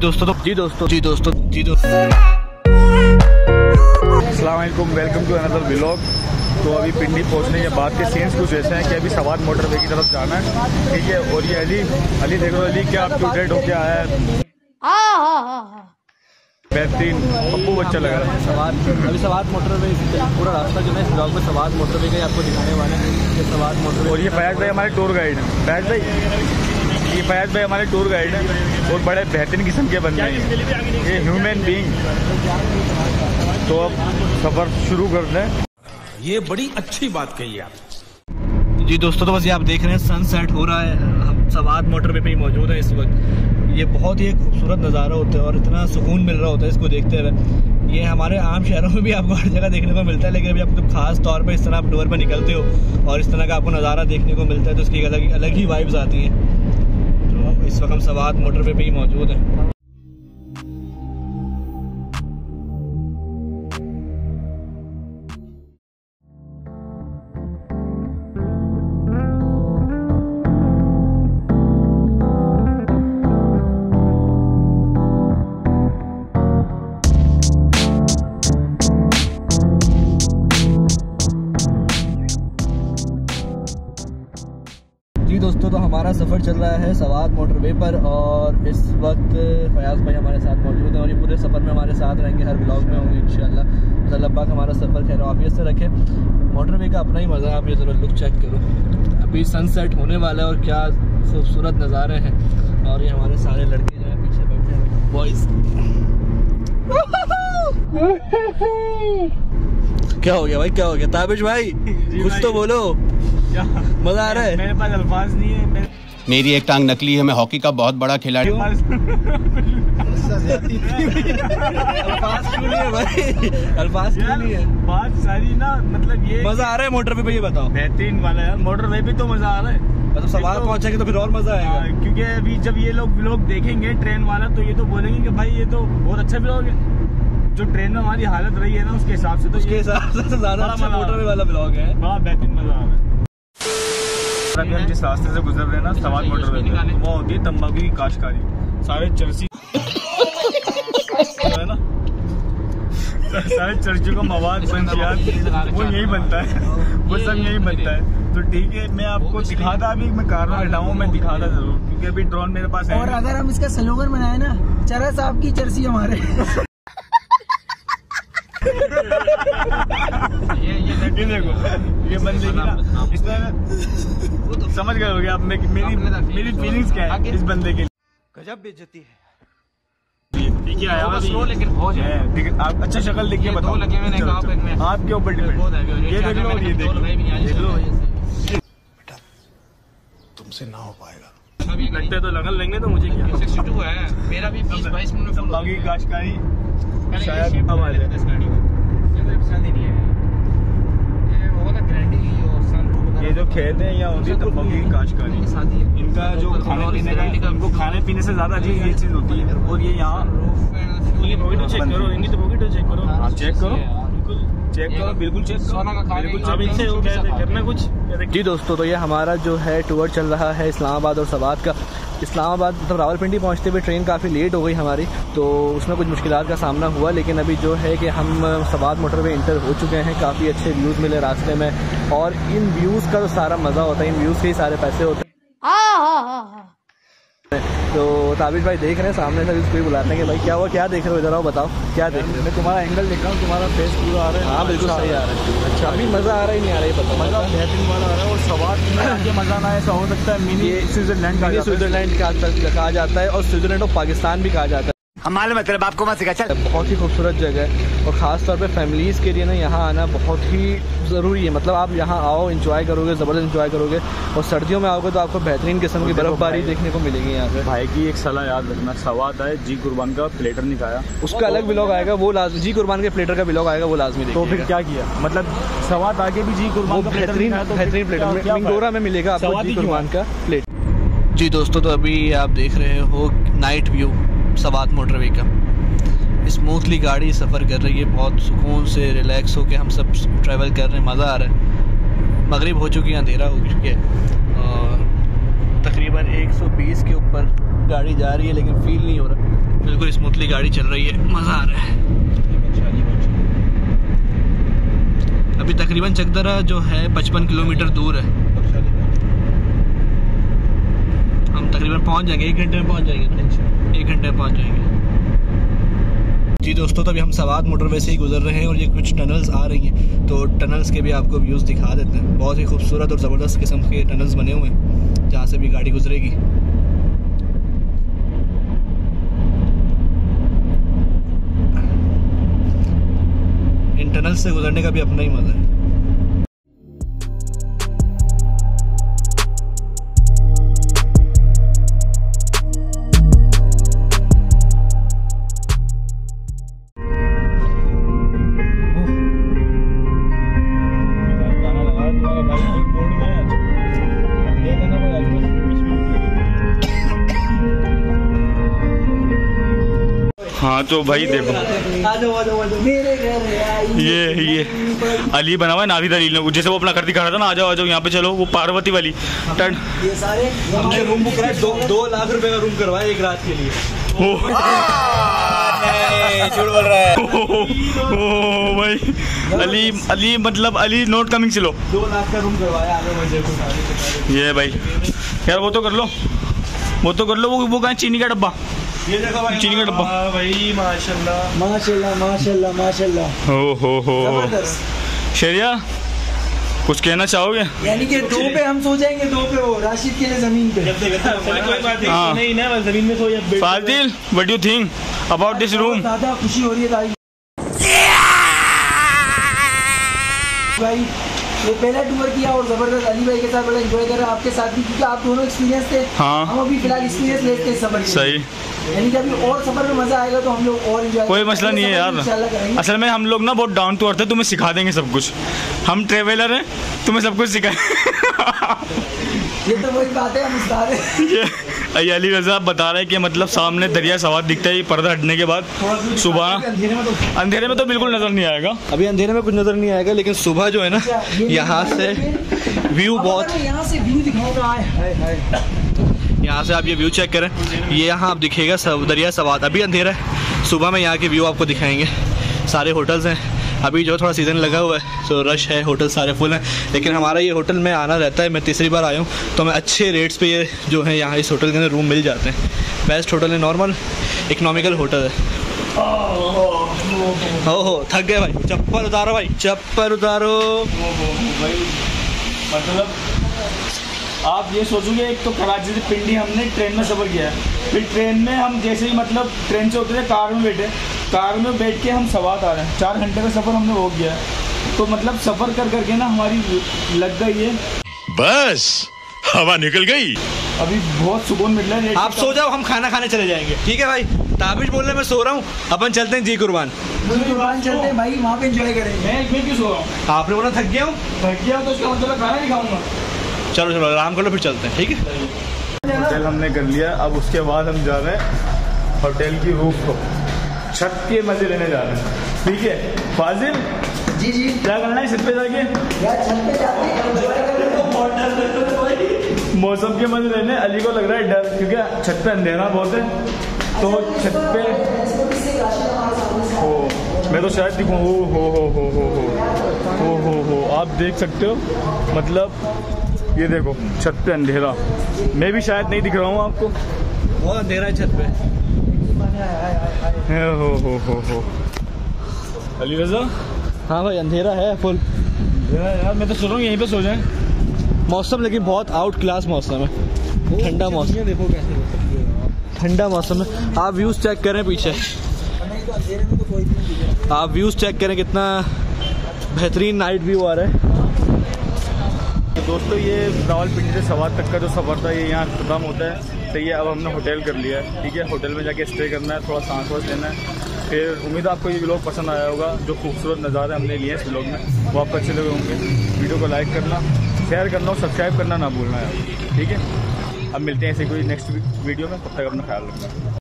दोस्तों तो जी दोस्तों जी दोस्तों जी दोस्तों। Aslam welcome to another vlog तो अभी पिंडी पहुँचने के बाद के सीन्स कुछ ऐसे हैं कि अभी सवाद मोटरवे की तरफ़ जाना है। ठीक है और ये अली अली देख लो अली क्या अप टू डेट होके आया है? बेहतरीन पप्पू बच्चा लगा रहा है। सवाद अभी सवाद मोटरवे पूरा रास्ता जो है इस ब्लॉग में सवाद मोटरवे का आपको दिखाने वाले हैं। ये सवाद मोटरवे और ये फयाज भाई हमारे टूर गाइड हैं। फयाज भाई ये फयाज भाई हमारे टूर गाइड हैं। और बड़े बेहतरीन किस्म के बंदे हैं। ये ह्यूमन बीइंग तो अब सफ़र शुरू कर दें। ये बड़ी अच्छी बात कही आप जी दोस्तों तो बस ये आप देख रहे हैं सनसेट हो रहा है। हम सवाद मोटरवे पे ही मौजूद है इस वक्त। ये बहुत ही एक खूबसूरत नज़ारा होता है और इतना सुकून मिल रहा होता है इसको देखते हुए। ये हमारे आम शहरों में भी आपको हर जगह देखने को मिलता है लेकिन अभी आपको खास तौर पर इस तरह आप डोर पर निकलते हो और इस तरह का आपको नज़ारा देखने को मिलता है तो उसकी अलग अलग ही वाइब्स आती हैं। तो इस वक्त हम सवाद मोटरवे पे ही मौजूद हैं। सफ़र चल रहा है सवाद मोटरवे पर और इस वक्त फयाज भाई हमारे साथ मौजूद हैं और ये पूरे सफ़र में हमारे साथ रहेंगे हर ब्लॉग में होंगे इन अल्लाह पाक हमारा सफ़र खैर आफियत से रखे। मोटरवे का अपना ही मज़ा आप ये ज़रा लुक चेक करो। अभी सनसेट होने वाला है और क्या खूबसूरत नज़ारे हैं। और ये हमारे सारे लड़के जो हैं पीछे बैठे हैं बॉयज़ क्या हो गया भाई क्या हो गया? ताबिश भाई कुछ तो बोलो। मज़ा आ रहा है? मेरे पास अल्फाज नहीं है मेरे एक टांग नकली है मैं हॉकी का बहुत बड़ा खिलाड़ी हूँ। अल्फाज क्यों नहीं है भाई अल्फाज क्यों नहीं है बात सारी ना मतलब ये मज़ा आ रहा है मोटर पे भैया बताओ। बेहतरीन वाला यार मोटर वे भी तो मज़ा आ रहा है। मतलब सवाल तो- पहुँचेंगे तो फिर और मज़ा आएगा? हाँ, क्योंकि अभी जब ये लोग व्लॉग देखेंगे ट्रेन वाला तो ये तो बोलेंगे कि भाई ये तो बहुत अच्छा ब्लॉग है। जो ट्रेन में हमारी हालत रही है ना उसके हिसाब से तो उसके हिसाब से तो ज़्यादा अच्छा मोटर वाला ब्लॉग है। बड़ा बेहतरीन मज़ा आ रहा है। अभी हम जिस रास्ते से गुजर रहे हैं ना सवाल मोटर वे पे, वो होती है तंबाकू की काशकारी सारे चर्ची है ना? सारे चर्चियों का मवाद मंशियात वो यही बनता है। वो सब यही बनता है। तो ठीक है मैं आपको दिखाता अभी मैं कार में बैठा हूँ मैं दिखाता ज़रूर क्योंकि अभी ड्रोन मेरे पास है और अगर हम इसका स्लोगन बनाए ना चरस आपकी चर्सी हमारे। ये देखो ये बंदे की ना इसमें समझ गए होगे आप मेरी मेरी फीलिंग्स क्या है इस बंदे के गजब बेइज्जती है। लिए ठीक है स्लो लेकिन हो जाए। है, आप अच्छा शक्ल देख के ये दो बताओ। लगे हुए हैं, चलो, कहाँ पे चलो। में? आपके ऊपर डिपेंड ये ये देख लो और ये देख लो। देख लो। तुमसे ना हो पाएगा। लगते तो लगन लेंगे तो मुझे क्या? है? मेरा भी 20 22 मिनट बाकी काशकारी शायद ये shape अब आ जाए। इस गाड़ी को ये मेरे पसंद ही नहीं है ये वो वाला ग्रैंडी और सनरूफ ये जो खेत है या होती है तंबाकू की काशकारी है। इनका जो खाने पीने का इनको खाने पीने से ज़्यादा अच्छी ये चीज़ होती है। और ये यहाँ चेक करो इनकी तो चेक करो। हाँ चेक करो। चेक करो बिल्कुल चेक सोना का खाने बिल्कुल का चेक इनसे करो। वो करना कुछ। जी दोस्तों तो ये हमारा जो है टूर चल रहा है इस्लामाबाद और सवाद का। इस्लामाबाद मतलब तो रावलपिंडी पहुँचते हुए ट्रेन काफ़ी लेट हो गई हमारी तो उसमें कुछ मुश्किल का सामना हुआ लेकिन अभी जो है कि हम सवाद मोटर मोटरवे इंटर हो चुके हैं। काफ़ी अच्छे व्यूज़ मिले रास्ते में। और इन व्यूज़ का तो सारा मज़ा होता है इन व्यूज़ के ही सारे पैसे होते हैं। तो ताबिश भाई देख रहे हैं सामने से उसको बुलाते हैं कि भाई क्या हुआ क्या देख रहे हो? इधर आओ बताओ क्या देख रहे हो? मैं तुम्हारा एंगल देख रहा हूँ तुम्हारा फेस पूरा आ रहा है हाँ बिल्कुल सही आ रहा है। अच्छा। अभी मज़ा आ रहा ही नहीं आ रहा है पता मज़ा बेहतरीन वाला आ रहा है और सवाल में आगे मज़ा ना ऐसा हो सकता है मिनी स्विट्जरलैंड का स्विट्जरलैंड का कहा जाता है और स्विट्जरलैंड और पाकिस्तान भी कहा जाता है। हम मालूम है तेरे बाप को मत सिखा चल। बहुत ही खूबसूरत जगह है और ख़ास तौर पे फैमिलीज़ के लिए ना यहाँ आना बहुत ही ज़रूरी है। मतलब आप यहाँ आओ इंजॉय करोगे ज़बरदस्त इंजॉय करोगे और सर्दियों में आओगे तो आपको बेहतरीन किस्म की बर्फ़बारी देखने को मिलेगी यहाँ पे। भाई की एक सलाह याद रखना सवाद आए जी कुर्बान का प्लेटर नहीं खाया। उसका अलग ब्लॉग आएगा वो लाजमी जी कुर्बान के प्लेटर का ब्लॉग आएगा वो लाजमी तो फिर क्या किया? मतलब सवाद आगे भी जी कुर्बान का प्लेटर बेहतरीन तो प्लेटर मिंगोरा में मिलेगा आपको जी कुर्बान का प्लेट जी दोस्तों तो अभी आप देख रहे हो नाइट व्यू सवात मोटरवे का। स्मूथली गाड़ी सफ़र कर रही है, बहुत सुकून से रिलैक्स होकर हम सब ट्रैवल कर रहे हैं, मज़ा आ रहा है। मगरिब हो चुकी है, अंधेरा हो चुकी है। और तकरीबन 120 के ऊपर गाड़ी जा रही है, लेकिन फील नहीं हो रहा। बिल्कुल स्मूथली गाड़ी चल रही है, मज़ा आ रहा है। अभी तकरीबन चकदरा जो है, पचपन किलोमीटर दूर है। हम तकरीबन पहुँच जाएँगे, एक घंटे में पहुँच जाएँगे। घंटे पहुँच जाएँगे। जी दोस्तों तो अभी हम सवाद मोटरवे से ही गुजर रहे हैं और ये कुछ टनल्स आ रही हैं। तो टनल्स के भी आपको व्यूज़ दिखा देते हैं। बहुत ही खूबसूरत और ज़बरदस्त किस्म के टनल्स बने हुए हैं, जहाँ से भी गाड़ी गुजरेगी। इन टनल से गुजरने का भी अपना ही मज़ा है। तो भाई देखो। मेरे घर आई ये ये। अली बना हुआ है नाविद अली ने। जैसे वो अपना घर दिखा रहा था ना आ जाओ आ जाओ यहाँ पे चलो वो पार्वती वाली। टर्न ये सारे हमने रूम बुक कराया दो दो लाख रुपए का रूम करवाया एक रात के लिए। ओ। झूठ बोल रहा है। ओ भाई। अली अली मतलब अली नोट कमिंग चलो। दो लाख का रूम करवाया मुझे को सारे के सारे ये भाई। यार वो तो कर लो। वो तो कर लो वो वो कहाँ चीनी का डब्बा। ये देखो भाई चीनी का डब्बा। हाँ भाई माशाल्लाह। माशाल्लाह माशाल्लाह माशाल्लाह। हो हो हो। शेरिया कुछ कहना चाहोगे? यानी कि दो पे हम सो जाएँगे दो पे वो राशिद के लिए ज़मीन पे। कोई बात हाँ। नहीं ना बस ज़मीन में सो या Fazil what you think about this room ज़्यादा खुशी हो रही है भाई। भाई ये पहला टूर किया और ज़बरदस्त अली भाई के साथ बड़ा एंजॉय कर। रहे हैं आपके साथ भी क्योंकि आप दोनों एक्सपीरियंस थे। हाँ। हम अभी फ़िलहाल एक्सपीरियंस लेते हैं सफ़र सही। यानी कि अभी और सफ़र में मज़ा आएगा तो हम लोग और एंजॉय कोई मसला नहीं है यार। असल में हम लोग ना बहुत डाउन टू अर्थ है तुम्हें सिखा देंगे सब कुछ। हम ट्रेवलर हैं तुम्हें सब कुछ सिखाए। ये तो वही बात है हम उस्ताद ये अली रजा बता रहे हैं कि मतलब सामने दरिया सवाद दिखता है पर्दा हटने के बाद। सुबह। अंधेरे में तो अंधेरे में तो बिल्कुल नज़र नहीं आएगा। अभी अंधेरे में कुछ नज़र नहीं आएगा लेकिन सुबह जो है ना यहाँ से व्यू बहुत यहाँ से व्यू दिखाऊँगा हाय यहाँ से आप ये व्यू चेक करें। ये यहाँ आप दिखेगा सब, दरिया सवाद अभी अंधेरा है। सुबह में यहाँ के व्यू आपको दिखाएँगे। सारे होटल्स हैं। अभी जो थोड़ा सीज़न लगा हुआ है तो रश है होटल सारे फुल हैं। लेकिन हमारा ये होटल में आना रहता है। मैं तीसरी बार आया हूँ तो हमें अच्छे रेट्स पे ये जो है यहाँ इस होटल के अंदर रूम मिल जाते हैं। बेस्ट होटल है नॉर्मल इकोनॉमिकल होटल है। हो हो, थक गए भाई। चप्पल उतारो भाई, चप्पल उतारो। मतलब आप ये सोचोगे एक तो कराची से पिंडी हमने ट्रेन में सफ़र किया है। फिर ट्रेन में हम जैसे ही मतलब ट्रेन से उतरे कार में बैठे कार में बैठ के हम सवात आ रहे हैं। चार घंटे का सफ़र हमने हो गया है। तो मतलब सफ़र कर करके ना हमारी लग गई है बस हवा निकल गई। अभी बहुत सुकून मिल रहा है आप सो जाओ हम खाना खाने चले जाएँगे। ठीक है भाई? ताबिश बोलने में सो रहा हूँ अपन चलते हैं जी कुर्बान। दुकान चलते हैं भाई वहाँ पे एंजॉय करेंगे। मैं मैं क्यों सो रहा हूँ? आपने बोला थक गया हूँ। थक गया तो उसका मतलब खाना नहीं खाऊँगा। चलो चलो आराम कर लो फिर चलते हैं ठीक है? होटल हमने कर लिया अब उसके बाद हम जा रहे हैं होटल की रूफ को। छत के मज़े लेने जा रहे हैं। ठीक है? फाजिल? जी जी। क्या करना है छत पे जाके? यार छत पे जाते एंजॉय करेंगे मौसम के मज़े लेने अली को लग रहा है डर क्योंकि छत पे अंधेरा बहुत है। तो छत पे हो मैं तो शायद दिखूँ हो हो हो हो हो। हो हो हो हो आप देख सकते हो। मतलब ये देखो छत पे अंधेरा। मैं भी शायद नहीं दिख रहा हूँ आपको। बहुत अंधेरा है छत पे। हो हो हो हो। अली रजा? हाँ भाई अंधेरा है फुल यार मैं तो सोच रहा हूँ यहीं पे सो जाए। मौसम लेकिन बहुत आउट क्लास मौसम है। ठंडा मौसम। देखो कैसे ठंडा मौसम है। आप व्यूज़ चेक करें पीछे। नहीं तो अंधेरे में तो। आप व्यूज़ चेक करें कितना बेहतरीन नाइट व्यू आ रहा है। दोस्तों, ये रावलपिंडी से सवार तक का जो सफ़र था, ये यहाँ खत्म होता है। तो ये अब हमने होटल कर लिया है, ठीक है? होटल में जाके स्टे करना है, थोड़ा सांस वास लेना है। फिर उम्मीद है आपको ये ब्लॉग पसंद आया होगा, जो खूबसूरत नज़ारे हमने लिए इस ब्लॉग में। वो आपको अच्छे लगे होंगे। वीडियो को लाइक करना शेयर करना और सब्सक्राइब करना ना भूलना यार, ठीक है? अब मिलते हैं ऐसे कोई नेक्स्ट वीडियो में, तब तक अपना ख्याल रखना।